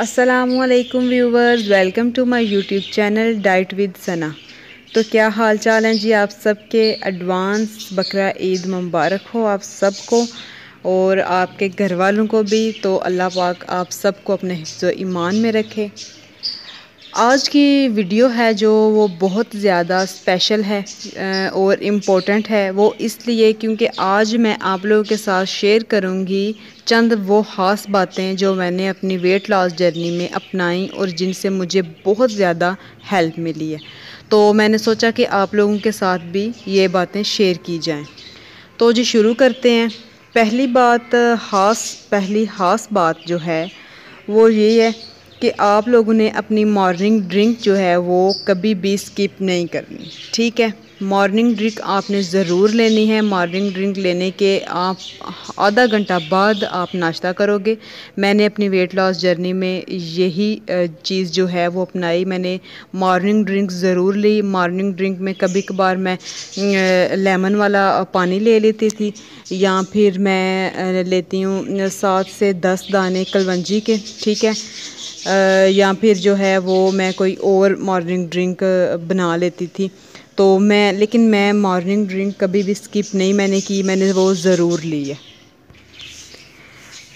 असलकम viewers welcome to my YouTube channel diet with Sana तो क्या हाल चाल हैं जी आप सबके? एडवांस बकरा ईद मुबारक हो आप सबको और आपके घर वालों को भी। तो अल्लाह पाक आप सबको अपने हिस्सों ईमान में रखे। आज की वीडियो है जो वो बहुत ज़्यादा स्पेशल है और इम्पोर्टेंट है। वो इसलिए क्योंकि आज मैं आप लोगों के साथ शेयर करूँगी चंद वो ख़ास बातें जो मैंने अपनी वेट लॉस जर्नी में अपनाई और जिनसे मुझे बहुत ज़्यादा हेल्प मिली है। तो मैंने सोचा कि आप लोगों के साथ भी ये बातें शेयर की जाएँ। तो जी शुरू करते हैं। पहली बात, ख़ास, पहली ख़ास बात जो है, वो ये है कि आप लोगों ने अपनी मॉर्निंग ड्रिंक जो है वो कभी भी स्किप नहीं करनी। ठीक है? मॉर्निंग ड्रिंक आपने ज़रूर लेनी है। मॉर्निंग ड्रिंक लेने के आप आधा घंटा बाद आप नाश्ता करोगे। मैंने अपनी वेट लॉस जर्नी में यही चीज़ जो है वो अपनाई। मैंने मॉर्निंग ड्रिंक ज़रूर ली। मॉर्निंग ड्रिंक में कभी कभार मैं लेमन वाला पानी ले लेती थी या फिर मैं लेती हूँ सात से दस दाने कलवंजी के। ठीक है? या फिर जो है वो मैं कोई और मॉर्निंग ड्रिंक बना लेती थी। तो मैं, लेकिन मैं मॉर्निंग ड्रिंक कभी भी स्किप नहीं, मैंने की, मैंने वो ज़रूर ली है।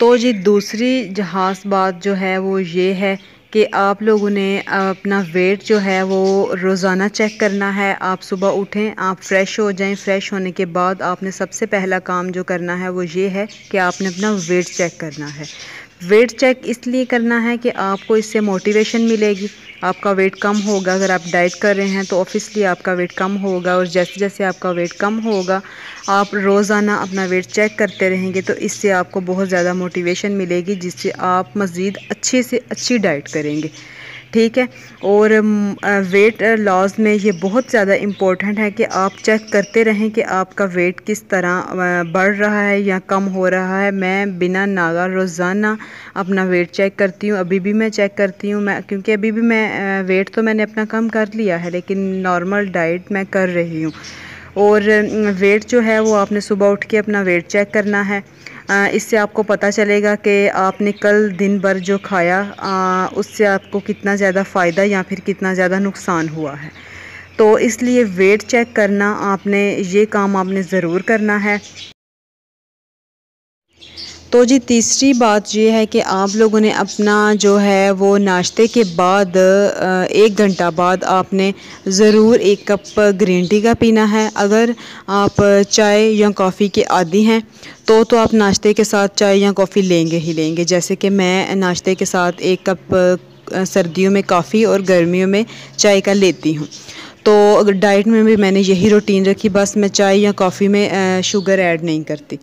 तो जी दूसरी जहाज़ बात जो है वो ये है कि आप लोगों ने अपना वेट जो है वो रोज़ाना चेक करना है। आप सुबह उठें, आप फ्रेश हो जाएँ। फ्रेश होने के बाद आपने सबसे पहला काम जो करना है वो ये है कि आपने अपना वेट चेक करना है। वेट चेक इसलिए करना है कि आपको इससे मोटिवेशन मिलेगी। आपका वेट कम होगा। अगर आप डाइट कर रहे हैं तो ऑफिसली आपका वेट कम होगा और जैसे जैसे आपका वेट कम होगा, आप रोज़ाना अपना वेट चेक करते रहेंगे तो इससे आपको बहुत ज़्यादा मोटिवेशन मिलेगी, जिससे आप मज़ीद अच्छे से अच्छी डाइट करेंगे। ठीक है? और वेट लॉस में ये बहुत ज़्यादा इम्पोर्टेंट है कि आप चेक करते रहें कि आपका वेट किस तरह बढ़ रहा है या कम हो रहा है। मैं बिना नागा रोज़ाना अपना वेट चेक करती हूँ। अभी भी मैं चेक करती हूँ। मैं, क्योंकि अभी भी मैं वेट तो मैंने अपना कम कर लिया है, लेकिन नॉर्मल डाइट मैं कर रही हूँ। और वेट जो है वो आपने सुबह उठ के अपना वेट चेक करना है। इससे आपको पता चलेगा कि आपने कल दिन भर जो खाया उससे आपको कितना ज़्यादा फ़ायदा या फिर कितना ज़्यादा नुकसान हुआ है। तो इसलिए वेट चेक करना, आपने ये काम आपने ज़रूर करना है। तो जी, तीसरी बात ये है कि आप लोगों ने अपना जो है वो नाश्ते के बाद एक घंटा बाद आपने ज़रूर एक कप ग्रीन टी का पीना है। अगर आप चाय या कॉफ़ी के आदि हैं तो तो आप नाश्ते के साथ चाय या कॉफ़ी लेंगे ही लेंगे। जैसे कि मैं नाश्ते के साथ एक कप सर्दियों में कॉफ़ी और गर्मियों में चाय का लेती हूँ। तो डाइट में भी मैंने यही रूटीन रखी, बस मैं चाय या कॉफ़ी में शुगर ऐड नहीं करती।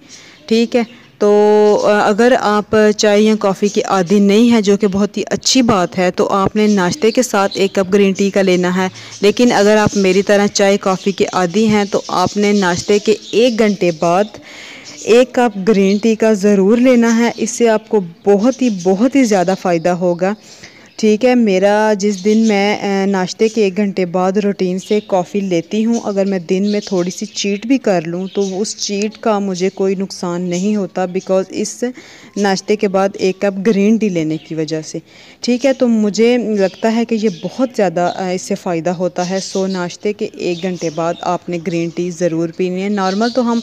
ठीक है? तो अगर आप चाय या कॉफ़ी के आदि नहीं हैं, जो कि बहुत ही अच्छी बात है तो आपने नाश्ते के साथ एक कप ग्रीन टी का लेना है। लेकिन अगर आप मेरी तरह चाय, कॉफ़ी के आदि हैं तो आपने नाश्ते के एक घंटे बाद एक कप ग्रीन टी का ज़रूर लेना है। इससे आपको बहुत ही बहुत ही ज़्यादा फ़ायदा होगा। ठीक है, मेरा जिस दिन मैं नाश्ते के एक घंटे बाद रूटीन से कॉफ़ी लेती हूँ, अगर मैं दिन में थोड़ी सी चीट भी कर लूँ तो उस चीट का मुझे कोई नुकसान नहीं होता बिकॉज़ इस नाश्ते के बाद एक कप ग्रीन टी लेने की वजह से। ठीक है तो मुझे लगता है कि ये बहुत ज़्यादा इससे फ़ायदा होता है। सो, नाश्ते के एक घंटे बाद आपने ग्रीन टी ज़रूर पीनी है। नॉर्मल तो हम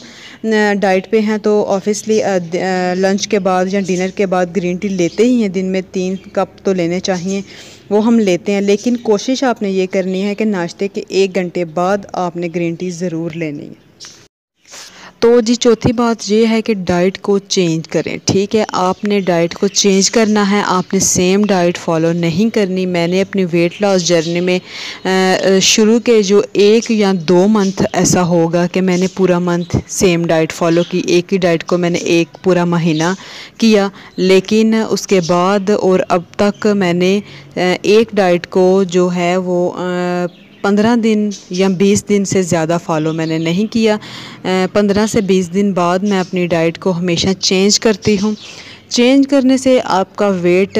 डाइट पे हैं तो ऑफिसली लंच के बाद या डिनर के बाद ग्रीन टी लेते ही हैं। दिन में तीन कप तो लेने चाहिए। वो हम लेते हैं। लेकिन कोशिश आपने ये करनी है कि नाश्ते के एक घंटे बाद आपने ग्रीन टी ज़रूर लेनी है। तो जी चौथी बात ये है कि डाइट को चेंज करें, ठीक है? आपने डाइट को चेंज करना है, आपने सेम डाइट फॉलो नहीं करनी। मैंने अपनी वेट लॉस जर्नी में शुरू के जो एक या दो मंथ ऐसा होगा कि मैंने पूरा मंथ सेम डाइट फॉलो की। एक ही डाइट को मैंने एक पूरा महीना किया, लेकिन उसके बाद और अब तक मैंने एक डाइट को जो है वो पंद्रह दिन या बीस दिन से ज़्यादा फॉलो मैंने नहीं किया। पंद्रह से बीस दिन बाद मैं अपनी डाइट को हमेशा चेंज करती हूँ। चेंज करने से आपका वेट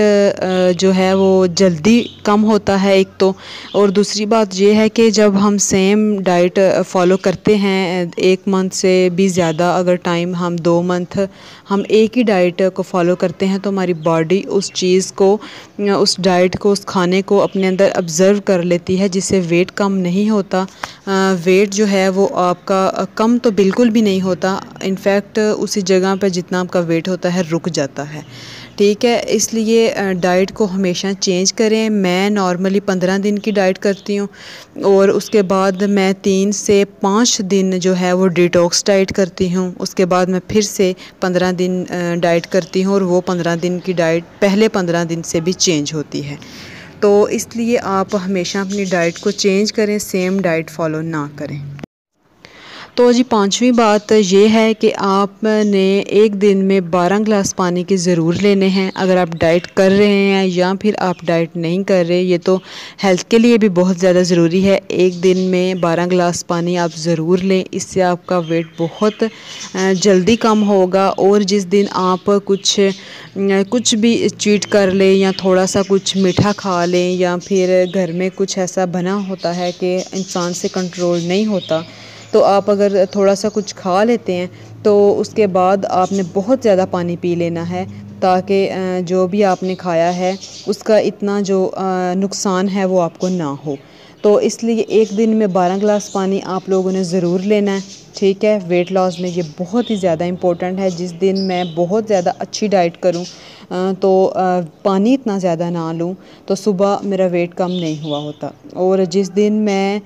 जो है वो जल्दी कम होता है एक तो। और दूसरी बात ये है कि जब हम सेम डाइट फॉलो करते हैं एक मंथ से भी ज़्यादा अगर टाइम हम दो मंथ हम एक ही डाइट को फॉलो करते हैं तो हमारी बॉडी उस चीज़ को उस डाइट को, उस खाने को अपने अंदर ऑब्ज़र्व कर लेती है, जिससे वेट कम नहीं होता। वेट जो है वो आपका कम तो बिल्कुल भी नहीं होता। इनफैक्ट उसी जगह पर जितना आपका वेट होता है, रुक जाता है। ठीक है, इसलिए डाइट को हमेशा चेंज करें। मैं नॉर्मली पंद्रह दिन की डाइट करती हूँ और उसके बाद मैं तीन से पाँच दिन जो है वो डिटॉक्स डाइट करती हूँ। उसके बाद मैं फिर से पंद्रह दिन डाइट करती हूँ और वो पंद्रह दिन की डाइट पहले पंद्रह दिन से भी चेंज होती है। तो इसलिए आप हमेशा अपनी डाइट को चेंज करें सेम डाइट फॉलो ना करें। तो जी पांचवी बात ये है कि आपने एक दिन में 12 गिलास पानी के ज़रूर लेने हैं। अगर आप डाइट कर रहे हैं या फिर आप डाइट नहीं कर रहे, ये तो हेल्थ के लिए भी बहुत ज़्यादा ज़रूरी है। एक दिन में 12 गिलास पानी आप ज़रूर लें, इससे आपका वेट बहुत जल्दी कम होगा और जिस दिन आप कुछ कुछ भी चीट कर लें या थोड़ा सा कुछ मीठा खा लें या फिर घर में कुछ ऐसा बना होता है कि इंसान से कंट्रोल नहीं होता तो आप अगर थोड़ा सा कुछ खा लेते हैं तो उसके बाद आपने बहुत ज़्यादा पानी पी लेना है, ताकि जो भी आपने खाया है, उसका इतना जो नुकसान है वो आपको ना हो। तो इसलिए एक दिन में 12 गिलास पानी आप लोगों ने ज़रूर लेना है। ठीक है वेट लॉस में ये बहुत ही ज़्यादा इम्पोर्टेंट है। जिस दिन मैं बहुत ज़्यादा अच्छी डाइट करूँ तो पानी इतना ज़्यादा ना लूँ तो सुबह मेरा वेट कम नहीं हुआ होता। और जिस दिन मैं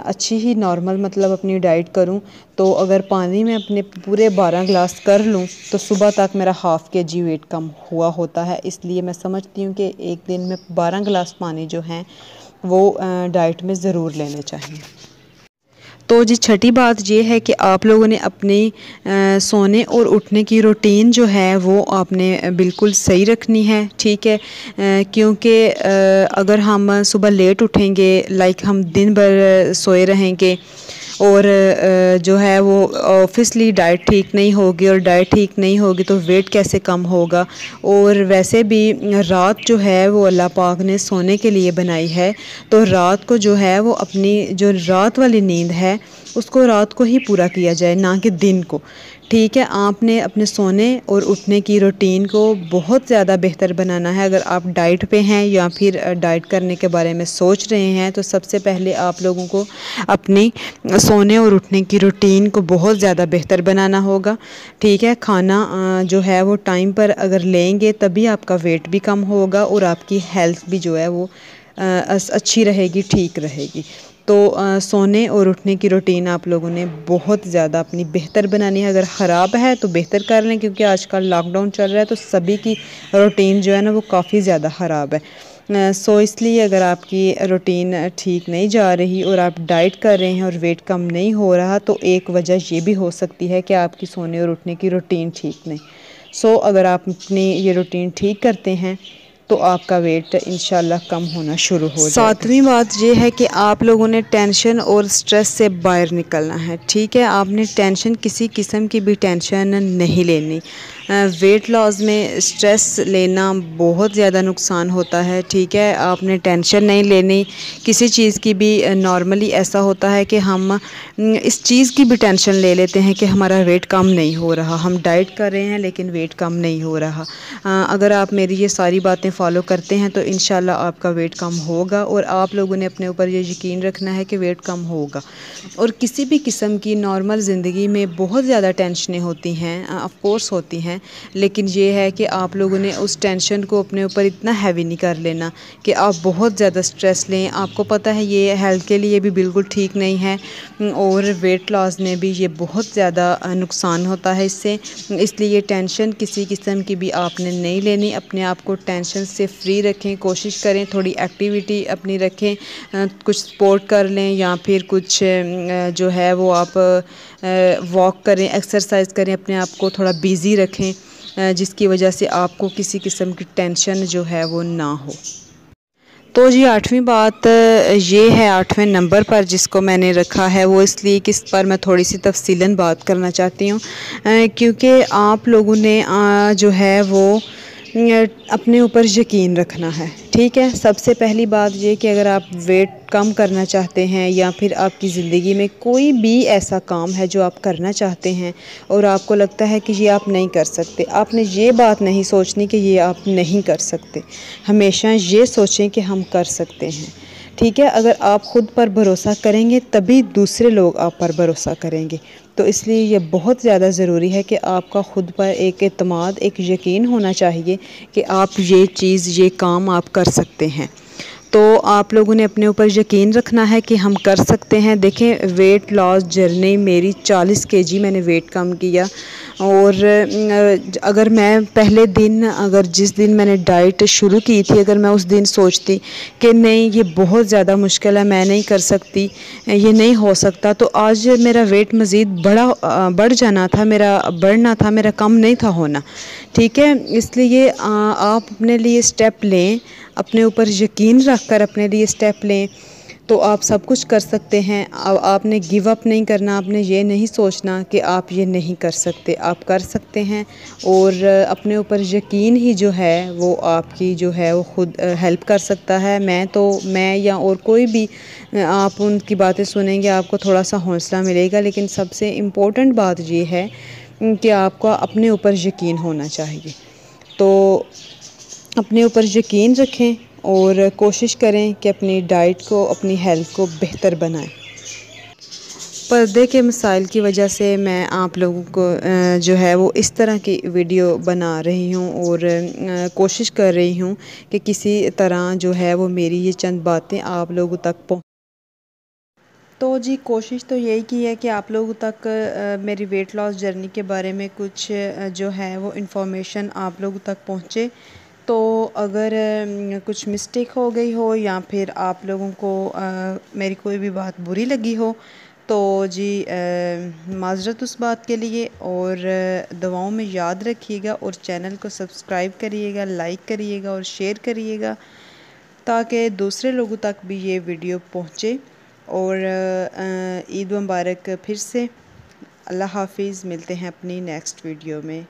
अच्छी ही नॉर्मल मतलब अपनी डाइट करूँ तो अगर पानी में अपने पूरे बारह गिलास कर लूँ तो सुबह तक मेरा हाफ़ के जी वेट कम हुआ होता है। इसलिए मैं समझती हूँ कि एक दिन में बारह गिलास पानी जो हैं वो डाइट में ज़रूर लेने चाहिए। तो जी, छठी बात ये है कि आप लोगों ने अपनी सोने और उठने की रूटीन जो है वो आपने बिल्कुल सही रखनी है, ठीक है? क्योंकि अगर हम सुबह लेट उठेंगे लाइक हम दिन भर सोए रहेंगे और जो है वो ऑफिसली डाइट ठीक नहीं होगी और डाइट ठीक नहीं होगी तो वेट कैसे कम होगा? और वैसे भी रात जो है वो अल्लाह पाक ने सोने के लिए बनाई है तो रात को जो है वो अपनी जो रात वाली नींद है, उसको रात को ही पूरा किया जाए, ना कि दिन को। ठीक है, आपने अपने सोने और उठने की रूटीन को बहुत ज़्यादा बेहतर बनाना है। अगर आप डाइट पे हैं या फिर डाइट करने के बारे में सोच रहे हैं तो सबसे पहले आप लोगों को अपनी सोने और उठने की रूटीन को बहुत ज़्यादा बेहतर बनाना होगा। ठीक है, खाना जो है वो टाइम पर अगर लेंगे, तभी आपका वेट भी कम होगा और आपकी हेल्थ भी जो है वो अच्छी रहेगी, ठीक रहेगी। तो आ, सोने और उठने की रूटीन आप लोगों ने बहुत ज़्यादा अपनी बेहतर बनानी है। अगर ख़राब है तो बेहतर कर लें क्योंकि आजकल लॉकडाउन चल रहा है तो सभी की रूटीन जो है ना वो काफ़ी ज़्यादा ख़राब है। सो so, इसलिए अगर आपकी रूटीन ठीक नहीं जा रही और आप डाइट कर रहे हैं और वेट कम नहीं हो रहा तो एक वजह ये भी हो सकती है कि आपकी सोने और उठने की रूटीन ठीक नहीं। सो so, अगर आप अपनी ये रूटीन ठीक करते हैं तो आपका वेट इन कम होना शुरू हो सातवीं बात यह है कि आप लोगों ने टेंशन और स्ट्रेस से बाहर निकलना है, ठीक है? आपने टेंशन किसी किस्म की भी टेंशन नहीं लेनी। वेट लॉस में स्ट्रेस लेना बहुत ज़्यादा नुकसान होता है, ठीक है? आपने टेंशन नहीं लेनी। किसी चीज़ की भी नॉर्मली ऐसा होता है कि हम इस चीज़ की भी टेंशन ले लेते हैं कि हमारा वेट कम नहीं हो रहा। हम डाइट कर रहे हैं, लेकिन वेट कम नहीं हो रहा। अगर आप मेरी ये सारी बातें फॉलो करते हैं तो इन आपका वेट कम होगा और आप लोगों ने अपने ऊपर ये यकीन रखना है कि वेट कम होगा। और किसी भी किस्म की नॉर्मल ज़िंदगी में बहुत ज़्यादा टेंशनें होती हैं ऑफकोर्स होती हैं, लेकिन ये है कि आप लोगों ने उस टेंशन को अपने ऊपर इतना हैवी नहीं कर लेना कि आप बहुत ज़्यादा स्ट्रेस लें। आपको पता है ये हेल्थ के लिए भी बिल्कुल ठीक नहीं है, और वेट लॉस में भी ये बहुत ज़्यादा नुकसान होता है इससे। इसलिए टेंशन किसी किस्म की भी आपने नहीं लेनी, अपने आप को टेंशन से फ्री रखें कोशिश करें थोड़ी एक्टिविटी अपनी रखें कुछ स्पोर्ट कर लें या फिर कुछ जो है वो आप वॉक करें एक्सरसाइज करें अपने आप को थोड़ा बिज़ी रखें जिसकी वजह से आपको किसी किस्म की टेंशन जो है वो ना हो। तो जी आठवीं बात ये है आठवें नंबर पर जिसको मैंने रखा है वो इसलिए कि इस पर मैं थोड़ी सी तफसीला बात करना चाहती हूँ क्योंकि आप लोगों ने आ, जो है वो अपने ऊपर यकीन रखना है, ठीक है? सबसे पहली बात ये कि अगर आप वेट कम करना चाहते हैं या फिर आपकी ज़िंदगी में कोई भी ऐसा काम है जो आप करना चाहते हैं और आपको लगता है कि ये आप नहीं कर सकते, आपने ये बात नहीं सोचनी कि ये आप नहीं कर सकते। हमेशा ये सोचें कि हम कर सकते हैं, ठीक है? अगर आप ख़ुद पर भरोसा करेंगे, तभी दूसरे लोग आप पर भरोसा करेंगे। तो इसलिए यह बहुत ज़्यादा ज़रूरी है कि आपका ख़ुद पर एक अतमाद एक यकीन होना चाहिए कि आप ये चीज़, ये काम आप कर सकते हैं। तो आप लोगों ने अपने ऊपर यकीन रखना है कि हम कर सकते हैं। देखें वेट लॉस जर्नी मेरी 40 केजी मैंने वेट कम किया। और अगर मैं पहले दिन, अगर जिस दिन मैंने डाइट शुरू की थी, अगर मैं उस दिन सोचती कि नहीं, ये बहुत ज़्यादा मुश्किल है, मैं नहीं कर सकती, ये नहीं हो सकता तो आज मेरा वेट मज़ीद बड़ा बढ़ जाना था, मेरा बढ़ना था, मेरा कम नहीं था होना। ठीक है? इसलिए आप अपने लिए स्टेप लें, अपने ऊपर यकीन रख कर अपने लिए स्टेप लें। तो आप सब कुछ कर सकते हैं। आपने गिव अप नहीं करना, आपने ये नहीं सोचना कि आप ये नहीं कर सकते। आप कर सकते हैं और अपने ऊपर यकीन ही जो है, वो आपकी जो है, वो ख़ुद हेल्प कर सकता है। मैं तो मैं या और कोई भी आप उनकी बातें सुनेंगे, आपको थोड़ा सा हौसला मिलेगा। लेकिन सबसे इम्पोर्टेंट बात ये है कि आपको अपने ऊपर यकीन होना चाहिए। तो अपने ऊपर यकीन रखें और कोशिश करें कि अपनी डाइट को, अपनी हेल्थ को बेहतर बनाएँ। पर्दे के मसाइल की वजह से मैं आप लोगों को जो है वो इस तरह की वीडियो बना रही हूँ और कोशिश कर रही हूँ कि किसी तरह जो है वो मेरी ये चंद बातें आप लोगों तक पहुँच तो जी, कोशिश तो यही की है कि आप लोगों तक मेरी वेट लॉस जर्नी के बारे में कुछ जो है वो इन्फॉर्मेशन आप लोगों तक पहुँचे। तो अगर कुछ मिस्टेक हो गई हो या फिर आप लोगों को मेरी कोई भी बात बुरी लगी हो तो जी माजरत उस बात के लिए और दवाओं में याद रखिएगा और चैनल को सब्सक्राइब करिएगा लाइक करिएगा और शेयर करिएगा, ताकि दूसरे लोगों तक भी ये वीडियो पहुँचे और ईद मुबारक फिर से। अल्लाह हाफिज़, मिलते हैं अपनी नेक्स्ट वीडियो में।